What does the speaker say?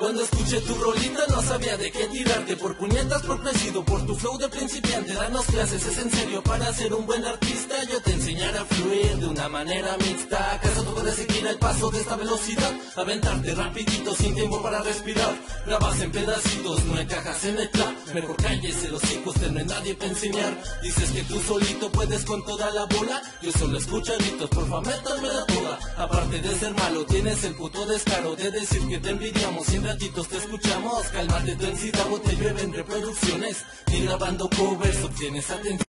Cuando escuché tu rolita no sabía de qué tirarte. Por puñetas, por presido, por tu flow de principiante. Danos clases, es en serio, para ser un buen artista Yo te enseñaré a fluir de una manera mixta. ¿Acaso tú puedes seguir el paso de esta velocidad? Aventarte rapidito, sin tiempo para respirar. Grabas en pedacitos, no encajas en el plan Mejor cállese los hijos, no hay nadie para enseñar. Dices que tú solito puedes con toda la bola. Yo solo escucho gritos, porfa métanme la toda Aparte de ser malo, tienes el puto descaro De decir que te envidiamos, sin ratitos te escuchamos. Cálmate ansiedad o te llueven reproducciones. Y grabando covers obtienes atención